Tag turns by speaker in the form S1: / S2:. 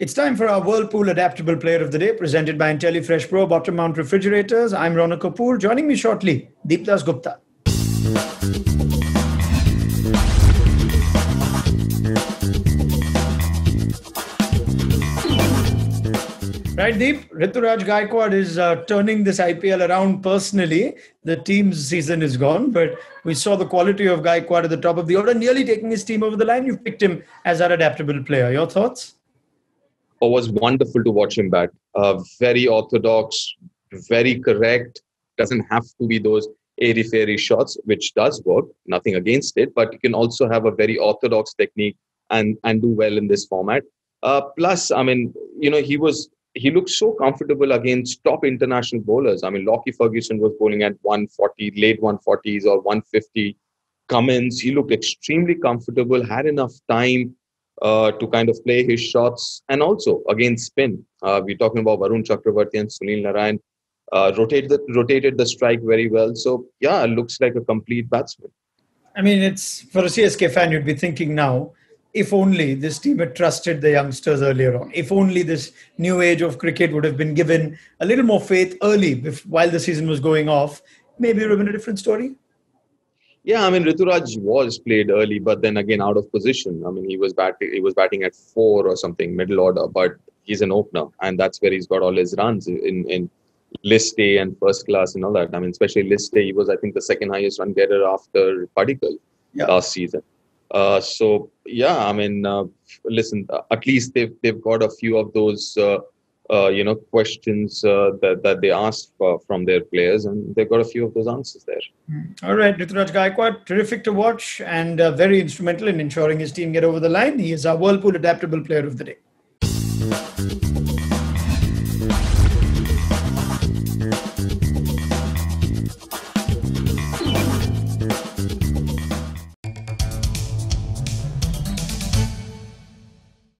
S1: It's time for our Whirlpool Adaptable Player of the Day, presented by IntelliFresh Pro Bottom Mount Refrigerators. I'm Ronak Kapoor. Joining me shortly, Deep Dasgupta. Right, Deep. Ruturaj Gaikwad is uh, turning this IPL around personally. The team's season is gone, but we saw the quality of Gaikwad at the top of the order, nearly taking his team over the line. You picked him as our adaptable player. Your thoughts?
S2: Was wonderful to watch him bat. Uh, very orthodox, very correct. Doesn't have to be those airy fairy shots, which does work. Nothing against it, but you can also have a very orthodox technique and and do well in this format. Uh, plus, I mean, you know, he was he looked so comfortable against top international bowlers. I mean, Lockie Ferguson was bowling at 140, late 140s or 150. Cummins, he looked extremely comfortable, had enough time uh, to kind of play his shots and also against spin. Uh, we're talking about Varun Chakravarthy and Sunil Narine. Uh, rotated the, rotated the strike very well. So yeah, looks like a complete batsman.
S1: I mean, it's for a CSK fan, you'd be thinking now, if only this team had trusted the youngsters earlier on. If only this new age of cricket would have been given a little more faith early, while the season was going off, maybe it would have been a different story.
S2: Yeah, I mean Ruturaj was played early, but then again out of position. I mean he was batting he was batting at four or something, middle order, but he's an opener, and that's where he's got all his runs in in list A and first class and all that. I mean, especially list A, he was I think the second highest run getter after Padikkal yeah. last season. Uh, so yeah, I mean, uh, listen, at least they've they've got a few of those uh, uh, you know questions uh, that that they asked for, from their players, and they got a few of those answers there.
S1: Hmm. All right, Ruturaj Gaikwad, terrific to watch and uh, very instrumental in ensuring his team get over the line. He is our Whirlpool Adaptable Player of the Day.